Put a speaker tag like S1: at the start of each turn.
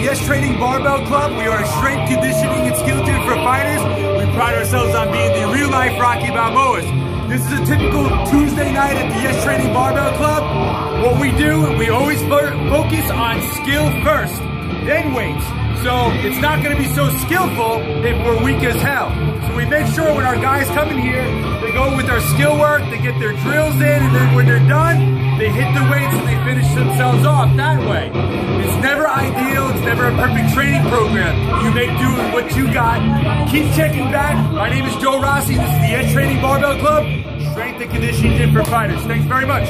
S1: YESS Training Barbell Club. We are a strength conditioning and skill gym for fighters. We pride ourselves on being the real life Rocky Balboas. This is a typical Tuesday night at the YESS Training Barbell Club. What we do, we always focus on skill first, then weights. So it's not gonna be so skillful if we're weak as hell. So we make sure when our guys come in here, they go with their skill work, they get their drills in, and then when they're done, they hit the weights and they finish themselves off that way. Program. You make do with what you got. Keep checking back. My name is Joe Rossi, this is the YESS Training Barbell Club, strength and conditioning gym for fighters. Thanks very much.